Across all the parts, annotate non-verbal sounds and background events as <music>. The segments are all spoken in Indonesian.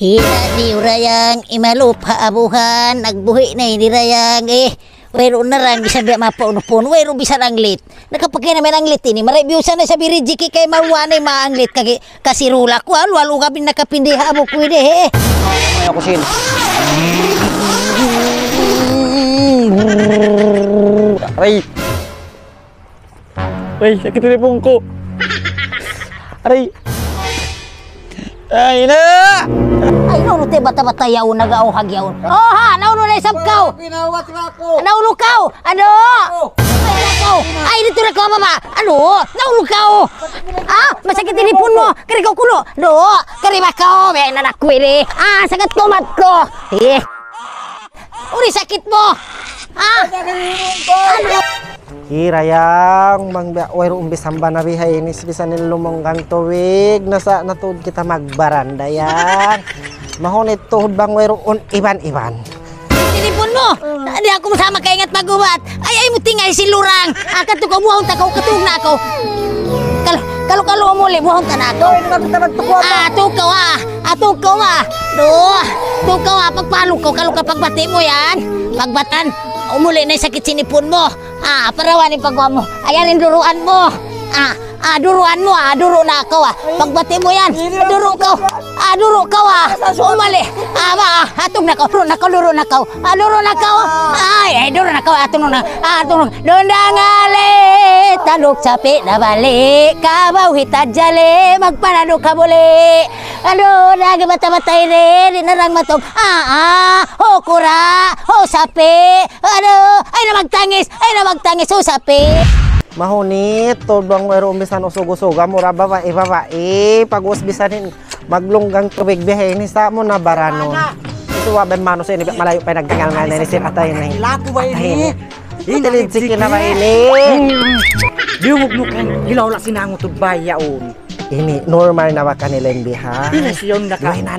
Hina di urayang imalupa abuhan nagbuhi na hindi rayang eh Wero na rang bisa biya mapaunupon, wero bisa anglit. Nakapagay naman anglit ini, marebyusan na sa birijiki kay mawanay maanglit kagi kasirula ko, alo alo gabi nakapindiha mo ko ide eh. Ay, ako sin. Aray. Aray, sakit na pong ko. <laughs> Aray. Ay, na! No te bata-bata yaw nagauhag yaw. Oh ha, nauno na isab kaw. Pinawat na ako. Naulo kaw. Ano? Ay nakaw. Ay dito na ka baba. Ano? Naulo kaw. Ah, masakit tinipon mo. Kari ko kulo. Do, kari ba kaw? Be na nakwiri. Ah, sakit kumat ko. Eh. Uri sakit mo. Ah. Ano? Hirayang mang wairo umbis hamba na bihay ini bisa nilumonggang tuwig nasa natud kita magbaranda yang mahon tuhod bang on iban-iban Tinipon mo. Di ako masama kay ingat magubat. Ay ay mo tingay si Lurang. Akat ko buhon ta ko katug na ako. Kal kalo kalo mo li buhon ta na ako. Ah, tukaw ah. Ah, tukaw ah. Do. Tukaw ah pagpalo ko kalo ka pagbati mo yan. Pagbatan. Umuli na yung sakit sinipon mo. Ah, parawan yung pagwa mo. Ayan yung duruan mo. Ah, ah, duruan mo. Duro na ako ah. Pagbati mo yan. Duro ka. Ah, duro ka ah. Umali. Ah, ah, atong na ko. Duro na ko, duro na ko. Ah, duro na ko. Ay, ay, na ko. Atong na. Ah, atong na. Doon na ngali. Talok sapi na bali. Kabaw hitad jali. Magpanano ka muli. Ano, lagi mata-matay rin. Dinarang matong. Ah, ah. Ho, kura. Ho, sapi. Ano, ay na magtangis. Ay na magtangis. Ho, sapi. Mahonit tuhod bang wairo umbis na usog-usoga mura babae babae pag usbisanin maglunggang tubig ini sa mo na barano ito wa ben mano sa ini malayo pa nagtangal nga ni sin atay na Laku ba ini? Italid sige na ba ini. Diumog mo kan, hilaw la sinangot ug bayaon. ini normal na wa kanilin biha Pinasyon na ka. Luay na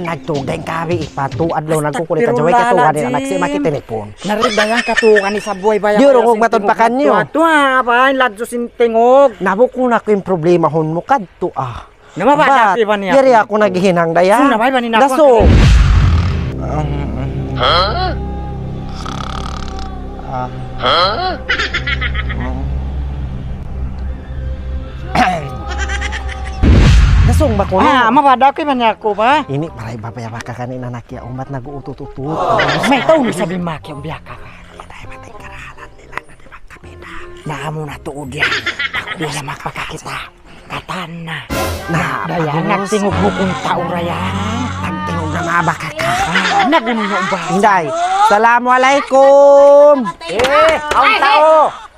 kabi ipatuad lo nagkukulit ka jaway katuhan din anak si makitinipon. Naridagang katukan ni sa buhay bayan. Di rogog matunpakan niyo. Ato ha, pahin ladyo sintingog. Nabuko na ko yung problema hon mo kadto ah. Namabasa si ba niya? Diri ako naghihinang daya. Sino ba ni nako? Daso. Ha? Ha? Dasong ba ko Ah, mabadaw kay man niya ako ba? Ini paray babaya baka kanina nakya umat nag-uutututut. May taon ni sabi maki ang biyaka ka. Dahil matay karahalan nila na di magkapita. Naamo na tuod yan. Ako na makakakita. Katan na. Na, Dayan, nagtingog mo kung tao rayan. Pagtingog na mga baka ka. Ah, nagunin mo ba? Hinday. Assalamualaikum. Eh, ang tao!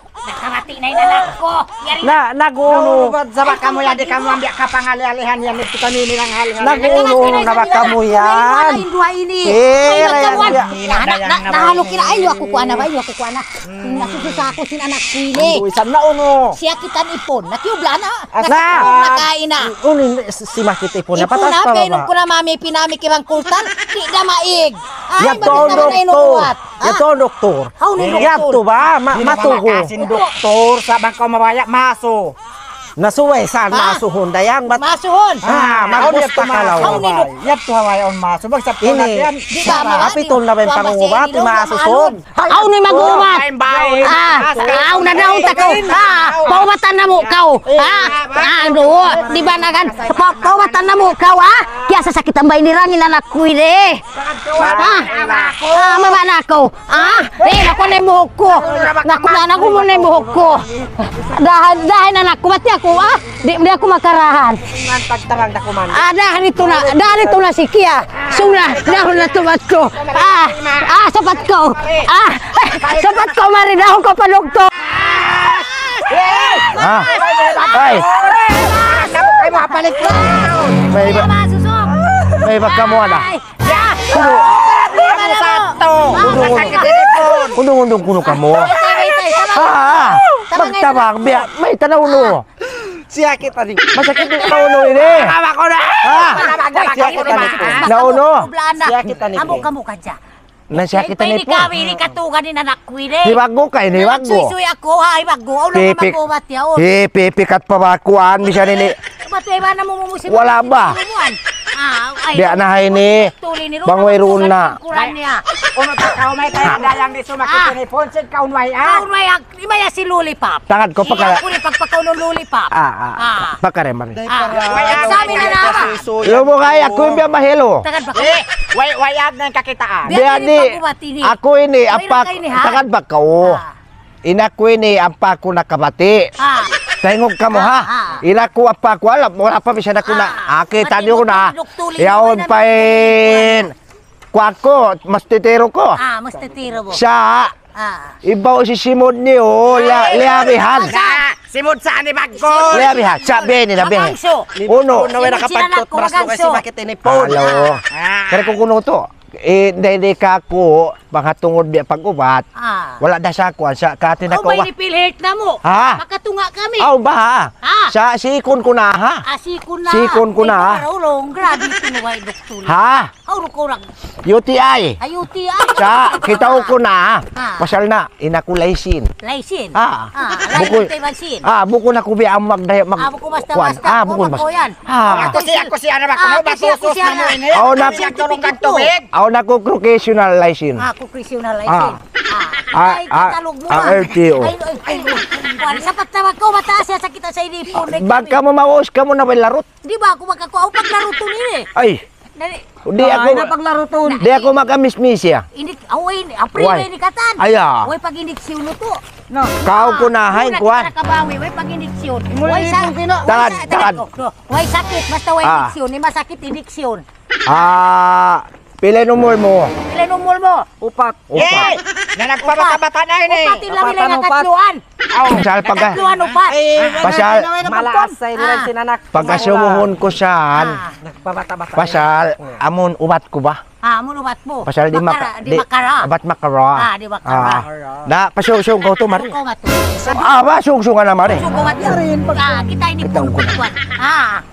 Na yung anak ko. Yari Na, naguno. Ano sa baka mo yan, di ka mo ambiya ka pangali-alihan yan, ito kanini lang hali-hali. Naguno na baka mo yan. Dua ini. Eh, Ay. Na, na, na, nahalo kina ayo ako kuana ba? Ayo ako kuana. Nasususa ako sin anak pili. Uy, na uno. Siya kitan ipon. Nakiubla na. Asa? Nakatulog na na. Unin, si Makit ipon na Ipon na, kainom ba? ko na mami pinami kirang kultan. Di na maig. Yato na doktor. Yato ni doktor? Yato ba? Ma matugo. Makasin doktor sa bangkaw mabaya, maso. Nasuway saan Ha? masuhon dayang bat Masuhon. Ah, magbusta ka law. Ni Yap to haway on maso. Bagsa po Ini. na yan. Di ba, mga Kapitol na Tama, pangungubat? Masusod. Aw ni magumat. Ah, aw na daw ta ko. Pawatan na mo kaw. Ah, ah, do. Di ba nagan? Pa- Pawatan na mo kaw ah. Kaya sa sakit ang bayin nirangin anak ko ide. Ah, ah, mama na ako. Ah, eh, ako na ko. Naku na, naku mo na buhok ko. Dahil, dahil anak ko, ako ah. Di, di ako makarahan. Man pagtarang na kuman. Ah, dahil ito na, dahil ito na si Kia. Suna, dahil na tumat ko. Ah, ah, sapat ko. Ah, eh, sapat ko, mari dahil ko pa doktor. Ah. Ay, Ay, mapalit ko. may ba may magkamo na. Kuno, Ano sa to? kuno kuno kamo. Ah, magtabang biya, may tanaw no. Siya kita di. Masakit yung nauno ini. Tama ko na. Ah, siya kita ni. Nauno. Siya kita ni. Amo kamo ka dyan. Na siya kita ni Pwede po. kami, ini katugan ni nanak ko ini. Hiwag mo kay hiwag mo. Suy-suy ako ha. Ulo ka pa ba kuan mi siya nini. Matay ba na mumumusin? Wala ba? Ah, ay, Di anahay ni. Tuli ni Bang way runa. Kuran- niya. Uno ta kau may tayo dalang di sumakit Ah. ni Ponset kau Kaun ah. maya si Lollipop. Tangad ko pa ka. Kuni pagpakaw ng Lollipop. Ah, ah, Ah. Pakare man. Ah, sa amin na naman. Yo mo ako mahelo. Ba ka? Eh, way wayag kakitaan. Di- ani. Ako ini apa na kayo ni, ha? takad ba ka? Ah. Ina ko ini apa ko nakabati. Ah. Saingog ka mo ha. Ila ko apa ko alam. Wala pa bisya na ko na. Aki, tanyo ko na. Yaon pa in. Kuat ko. Mas titiro ko. Ah, mas titiro mo. Siya. Ah. Ibaw si Simod ni o. Liabihan. Simod saan ni Bagkol? Liabihan. Siya, bini na bini. Uno. Uno, wala kapagkot. Maras ko kasi makita ni Paul. Hello. Kaya kuno to. Eh, hindi ka mga tungod biya pag-ubat, Ah. wala da sa kuwan, sa katin Oh, ako may ba? nipilhit na mo. Ha? Makatunga kami. Aw ba ha? Ah. Sa sikon ko na ha? Ah, sikon na. Sikon ko na, Ulong, grabe tinuway doktor. Ha? Auro ko lang. UTI. Ayuti ay. Sa kita ko na, Ah. pasal na, inakulaysin. Laisin. Ah. Ah, mansin. Ah, buko na ko biya ang magdaya mag Ah, buko basta basta. Ah, buko basta. yan. Ah. Ako siya, ako siya na ba? Ah, ako masusos siya na mo na. ini. Oh, Ako na- siya tulong tubig. Aw na ko vocational license. Ah, ko Christian laisin. Ah, Ah, ay, ah, katalog mo. ah, ah. LTO. Ay, ay, ay, Kuwan, sapat na ko mataas yan sa kita sa inipon. Ay, Bag ka mo mawas ka mo na may larot. Di ba ako magkakuha? Ako paglaro to nila eh. Ay, Dali. di ako paglaro to. di ako makamismis ya. Hindi, away, ang pre Why? ni katan. Ay, ah. Way pag indiksyon mo to. No. Kau ko na hay kuan. kita nakabawi, way pag. Muli Way sa, pino- Tagad, tagad. Way sakit, basta way Ah. indiksyon. Ni masakit indiksyon. Ah, pila numor mo? Ilan umol mo? Upat. Eh, Upat. na nagpabata-bata na ini. Upatin lang nila Upatan, yung upat. katluan. Pasal pagka Katluan upat. Pasal Malaas sa Ah. ilan sinanak. pagkasumuhon ko siyan. Ah, Nagpabata-bata. Pasal amon ubat ko ba? ah, mo upat mo. Pasal di makara. maka Di makara. Abat makara. Ah, di makara. Ah. Na pasungsung ko to mari. Ah, ba sungsung na mari. Sugo nga to. Ah, kita ini Ikaw pun ko. kuan. Ah,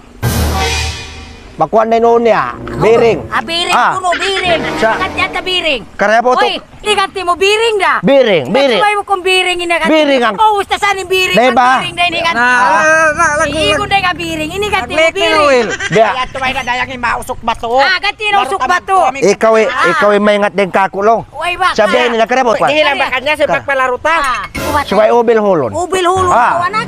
Makuan na noon niya. Biring. Ah, biring Ah. kuno, biring. Sa- Ikat yata biring. Karaya po to. Oy, ikanti mo biring da. Biring, biring. Ikanti mo kung biring inakanti. Biring ang- Oh, usta saan yung biring? Diba? Biring na inikanti. Na, Iigon na nga biring. Inikanti mo Naglik ni biring. Ruel. Biya. Kaya tuway na dayang imausok bato. Ah, ganti na usok ba to? Ikaw Ah. ikaw ay maingat din kakulong. Uy, ba? Sabihin nila karabot ko. Hindi lang ba kanya sa pagpalaruta? Ah. Suway ubil hulon. Ubil hulo Ah. anak.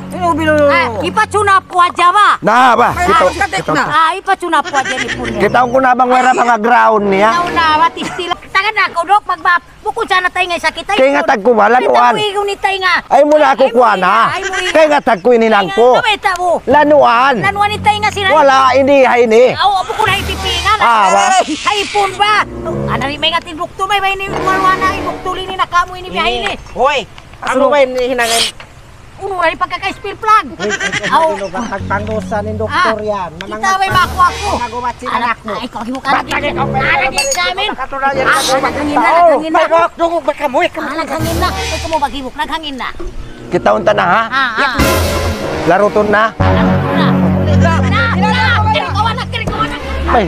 Ah, ipatsunap ko adya ba? Na ba? Ah, Kita na. Ah, ipatsunap ko adya ni Punya. kita ko na bang wala mga ground niya. Ikaw na, watis sila. Na ako, Dok, magbap. Bukod sana tayo nga sakit. Ay, Kaya nga tag ko ba, lanuan. Ay, ni tayo nga. Ay mo na ako Ay, kuha na. Kaya nga tag ko inilang ko. Mo. Lanuan. Lanuan ni tayo nga sila. Wala ini hay ni. Aw, abo ko na itipingan. Ah, ba? Ay, pun ba? Ano rin may nga tinbukto, may may ni Marwana, ibukto ni nakamoy ni biyahe ni. Hoy, Ano ba hinangin? Uno na rin pagkaka-spill plug. Aw, Pagpandusan ng ah, doktor yan. kita may makuha ko. Magawa si Anak mo. Ay, ikaw, himo ka lagi. Alagin sa amin. Katulad yan. Ah, naghangin na, Oh, naghangin na. naghangin na. Ay, naghangin na. Kita unta na ha. Ah, ah. Laruton na. Na, na, na, na. Ay.